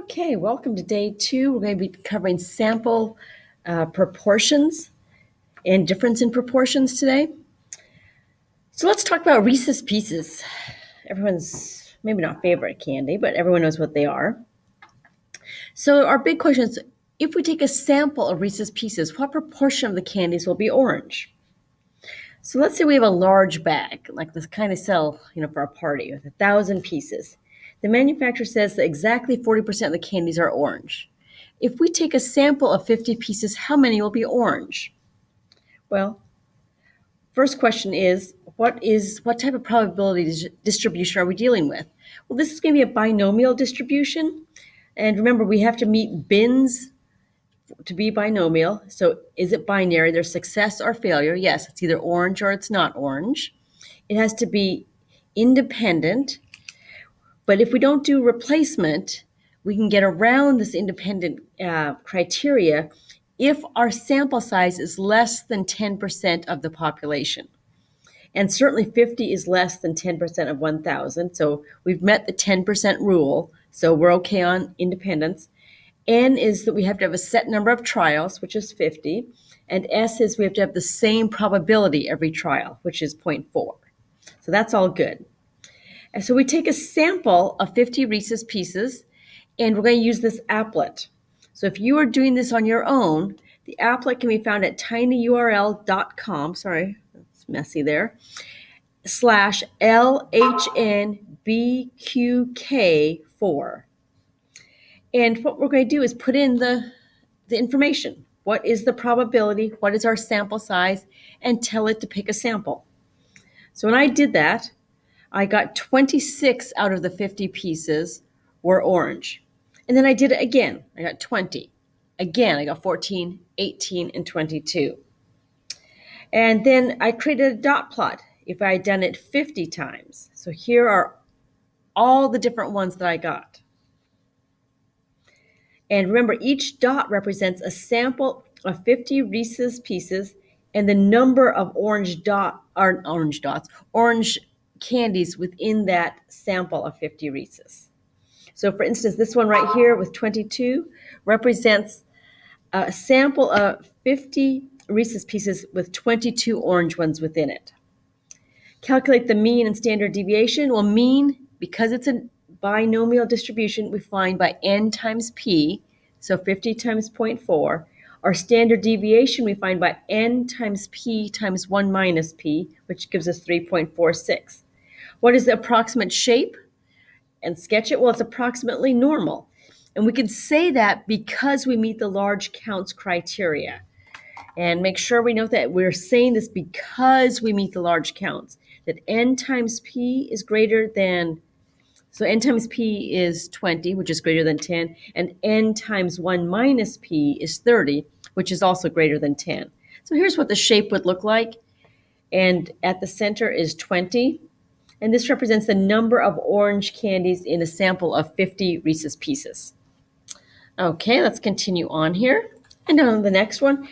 Okay, welcome to day two. We're going to be covering sample uh, proportions and difference in proportions today. So let's talk about Reese's Pieces. Everyone's maybe not favorite candy, but everyone knows what they are. So our big question is, if we take a sample of Reese's Pieces, what proportion of the candies will be orange? So let's say we have a large bag, like this kind of sell, you know, for a party with a thousand pieces. The manufacturer says that exactly 40% of the candies are orange. If we take a sample of 50 pieces, how many will be orange? Well, first question is what is what type of probability distribution are we dealing with? Well, this is going to be a binomial distribution. And remember, we have to meet bins to be binomial. So is it binary? There's success or failure. Yes, it's either orange or it's not orange. It has to be independent. But if we don't do replacement, we can get around this independent uh, criteria if our sample size is less than 10% of the population. And certainly 50 is less than 10% of 1,000. So we've met the 10% rule. So we're okay on independence. N is that we have to have a set number of trials, which is 50. And S is we have to have the same probability every trial, which is 0.4. So that's all good. So we take a sample of 50 Reese's pieces and we're going to use this applet. So if you are doing this on your own, the applet can be found at tinyurl.com. Sorry, it's messy there. Slash LHNBQK4. And what we're going to do is put in the, the information. What is the probability? What is our sample size? And tell it to pick a sample. So when I did that, I got 26 out of the 50 pieces were orange. And then I did it again. I got 20. Again, I got 14, 18, and 22. And then I created a dot plot if I had done it 50 times. So here are all the different ones that I got. And remember, each dot represents a sample of 50 Reese's pieces and the number of orange dot or orange dots, orange candies within that sample of 50 Reese's. So for instance, this one right here with 22 represents a sample of 50 Reese's pieces with 22 orange ones within it. Calculate the mean and standard deviation. Well, mean, because it's a binomial distribution, we find by n times p, so 50 times 0.4. Our standard deviation we find by n times p times 1 minus p, which gives us 3.46. What is the approximate shape? And sketch it. Well, it's approximately normal. And we can say that because we meet the large counts criteria. And make sure we note that we're saying this because we meet the large counts, that n times p is greater than, so n times p is 20, which is greater than 10, and n times 1 minus p is 30, which is also greater than 10. So here's what the shape would look like. And at the center is 20, and this represents the number of orange candies in a sample of 50 Reese's Pieces. Okay, let's continue on here. And on the next one,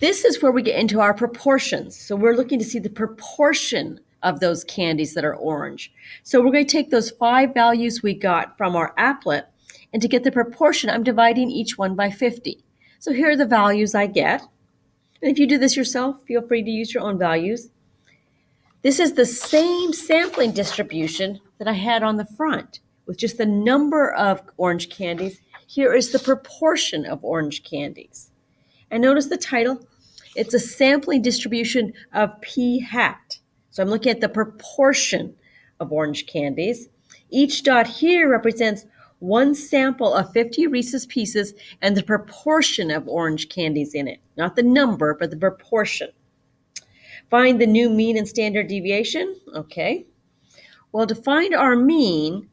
this is where we get into our proportions. So we're looking to see the proportion of those candies that are orange. So we're going to take those five values we got from our applet, and to get the proportion, I'm dividing each one by 50. So here are the values I get. And if you do this yourself, feel free to use your own values. This is the same sampling distribution that I had on the front with just the number of orange candies. Here is the proportion of orange candies. And notice the title. It's a sampling distribution of p hat. So I'm looking at the proportion of orange candies. Each dot here represents one sample of 50 Reese's Pieces and the proportion of orange candies in it. Not the number, but the proportion. Find the new mean and standard deviation. Okay. Well, to find our mean,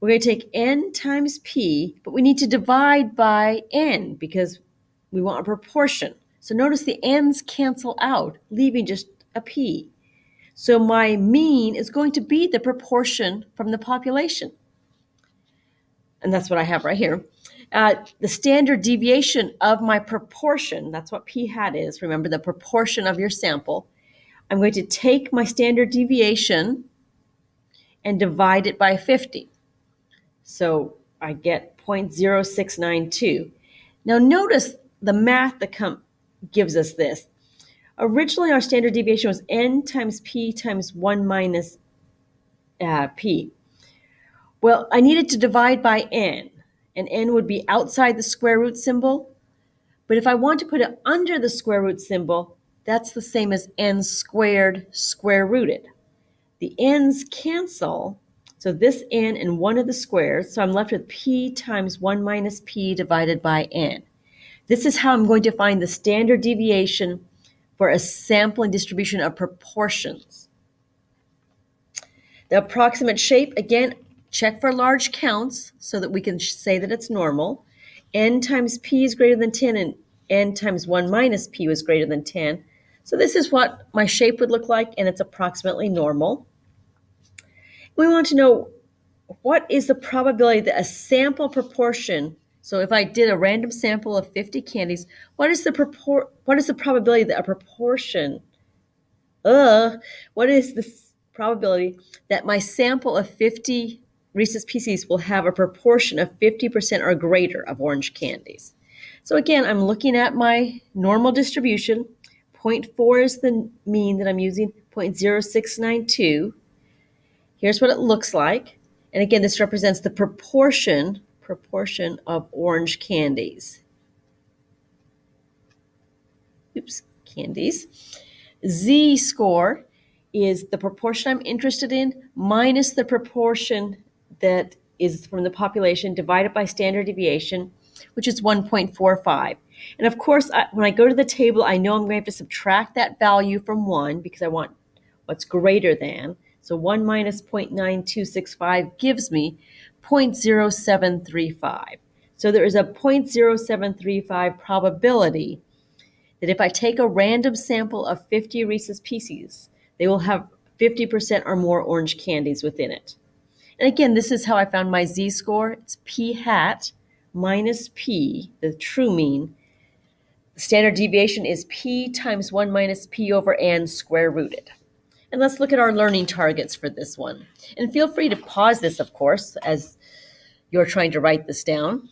we're going to take n times p, but we need to divide by n because we want a proportion. So notice the n's cancel out, leaving just a p. So my mean is going to be the proportion from the population. And that's what I have right here uh, the standard deviation of my proportion, that's what p hat is, remember the proportion of your sample, I'm going to take my standard deviation and divide it by 50. So I get 0.0692. Now notice the math that come, gives us this. Originally, our standard deviation was n times p times 1 minus uh, p. Well, I needed to divide by n, and n would be outside the square root symbol. But if I want to put it under the square root symbol, that's the same as n squared square rooted. The n's cancel, so this n and one of the squares, so I'm left with p times 1 minus p divided by n. This is how I'm going to find the standard deviation for a sampling distribution of proportions. The approximate shape, again, check for large counts so that we can say that it's normal. n times p is greater than 10 and n times 1 minus p was greater than 10. So this is what my shape would look like, and it's approximately normal. We want to know what is the probability that a sample proportion so if I did a random sample of 50 candies, what is the propor- what is the probability that a proportion uh what is the probability that my sample of 50 Reese's Pieces will have a proportion of 50% or greater of orange candies? So again, I'm looking at my normal distribution. 0.4 is the mean that I'm using, 0.0692. Here's what it looks like. And again, this represents the proportion proportion of orange candies. Oops, candies. Z score is the proportion I'm interested in minus the proportion that is from the population divided by standard deviation, which is 1.45. And of course, I, when I go to the table, I know I'm going to have to subtract that value from 1 because I want what's greater than. So 1 minus 0.9265 gives me 0.0735. So there is a 0.0735 probability that if I take a random sample of 50 Reese's Pieces, they will have 50% or more orange candies within it. And again, this is how I found my z-score. It's p hat minus p, the true mean. The standard deviation is p times 1 minus p over n square rooted. And let's look at our learning targets for this one. And feel free to pause this, of course, as you're trying to write this down.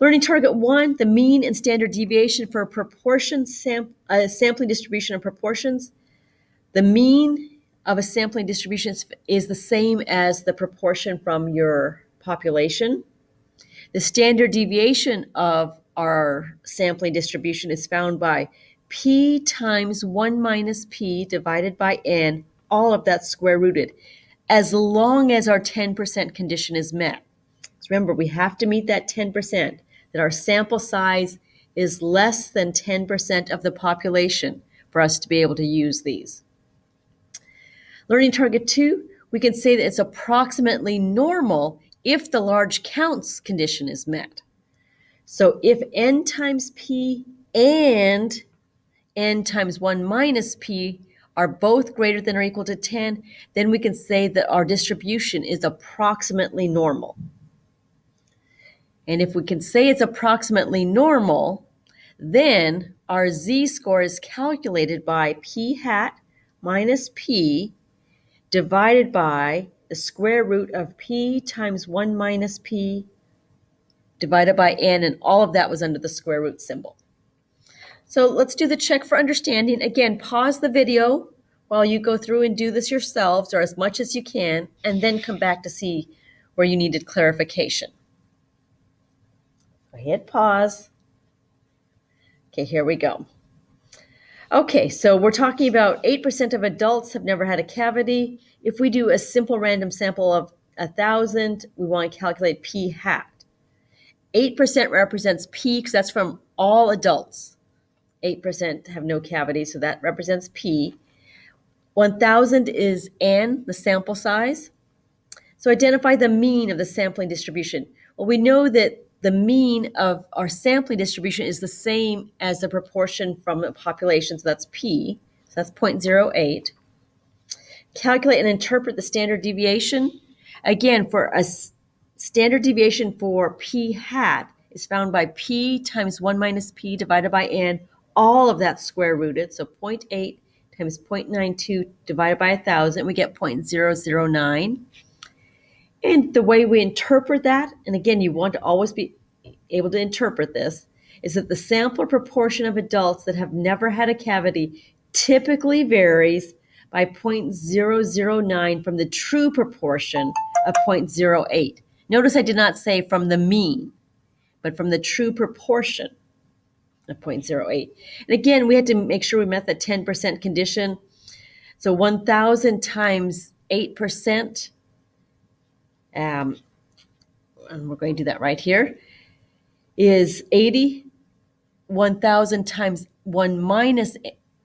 Learning target one, the mean and standard deviation for a proportion sam- a uh, sampling distribution of proportions. The mean of a sampling distribution is the same as the proportion from your population. The standard deviation of our sampling distribution is found by p times 1 minus p divided by n, all of that square rooted, as long as our 10% condition is met. So remember, we have to meet that 10%, that our sample size is less than 10% of the population for us to be able to use these. Learning target two, we can say that it's approximately normal if the large counts condition is met. So if n times p and n times 1 minus p are both greater than or equal to 10, then we can say that our distribution is approximately normal. And if we can say it's approximately normal, then our z-score is calculated by p hat minus p divided by the square root of p times 1 minus p divided by n, and all of that was under the square root symbol. So let's do the check for understanding. Again, pause the video while you go through and do this yourselves or as much as you can, and then come back to see where you needed clarification. I hit pause. Okay, here we go. Okay, so we're talking about 8% of adults have never had a cavity. If we do a simple random sample of 1,000, we want to calculate p hat. 8% represents p because that's from all adults. 8% have no cavity, so that represents P. 1,000 is N, the sample size. So identify the mean of the sampling distribution. Well, we know that the mean of our sampling distribution is the same as the proportion from the population, so that's P, so that's 0.08. Calculate and interpret the standard deviation. Again, for a standard deviation for P hat is found by P times 1 minus P divided by N all of that square rooted. So 0.8 times 0.92 divided by 1,000, we get 0.009. And the way we interpret that, and again, you want to always be able to interpret this, is that the sample proportion of adults that have never had a cavity typically varies by 0.009 from the true proportion of 0.08. Notice I did not say from the mean, but from the true proportion of 0.08. And again, we had to make sure we met the 10% condition. So 1,000 times 8%, um, and we're going to do that right here, is 80. 1,000 times 1 minus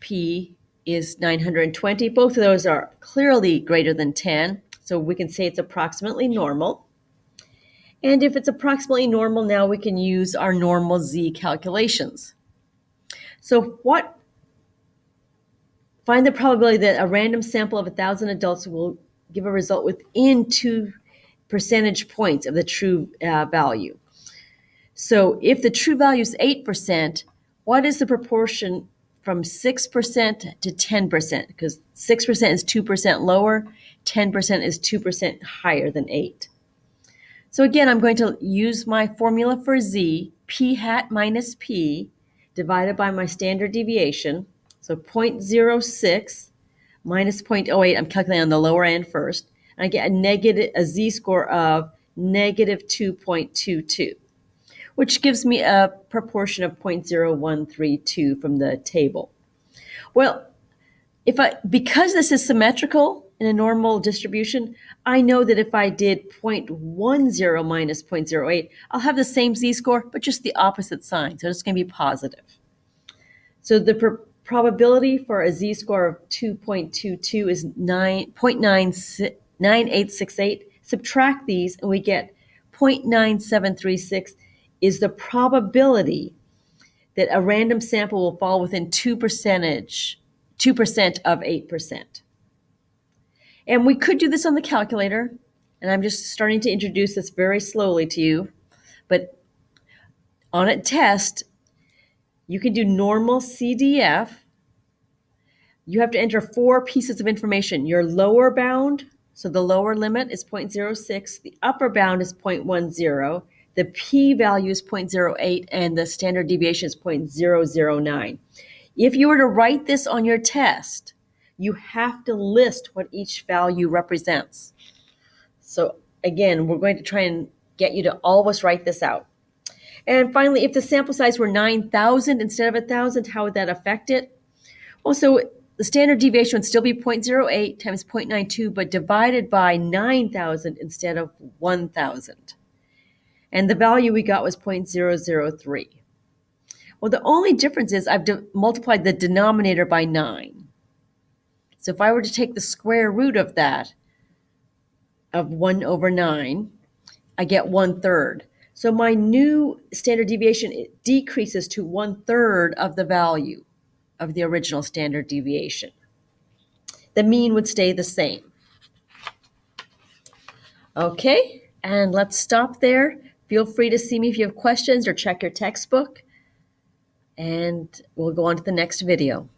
p is 920. Both of those are clearly greater than 10, so we can say it's approximately normal. And if it's approximately normal, now we can use our normal z calculations. So what, find the probability that a random sample of 1,000 adults will give a result within two percentage points of the true uh, value. So if the true value is 8%, what is the proportion from 6% to 10%? Because 6% is 2% lower, 10% is 2% higher than 8. So again, I'm going to use my formula for z, p hat minus p, divided by my standard deviation. So 0.06 minus 0.08, I'm calculating on the lower end first. And I get a negative, a z-score of negative 2.22 which gives me a proportion of 0.0132 from the table. Well, if I because this is symmetrical in a normal distribution, I know that if I did 0.10 minus 0.08, I'll have the same z-score, but just the opposite sign. So it's going to be positive. So the pr probability for a z-score of 2.22 is 9, 0.9868. Subtract these and we get 0.9736 is the probability that a random sample will fall within 2 percentage 2% of 8%. And we could do this on the calculator, and I'm just starting to introduce this very slowly to you, but on a test, you can do normal CDF. You have to enter four pieces of information. Your lower bound, so the lower limit is 0.06, the upper bound is 0.10, the p value is 0.08 and the standard deviation is 0.009. If you were to write this on your test, you have to list what each value represents. So again, we're going to try and get you to always write this out. And finally, if the sample size were 9,000 instead of 1,000, how would that affect it? Well, so the standard deviation would still be 0.08 times 0.92, but divided by 9,000 instead of 1,000 and the value we got was 0.003. Well, the only difference is I've multiplied the denominator by 9. So if I were to take the square root of that, of 1 over 9, I get 1 third. So my new standard deviation decreases to 1 third of the value of the original standard deviation. The mean would stay the same. Okay, and let's stop there. Feel free to see me if you have questions or check your textbook. And we'll go on to the next video.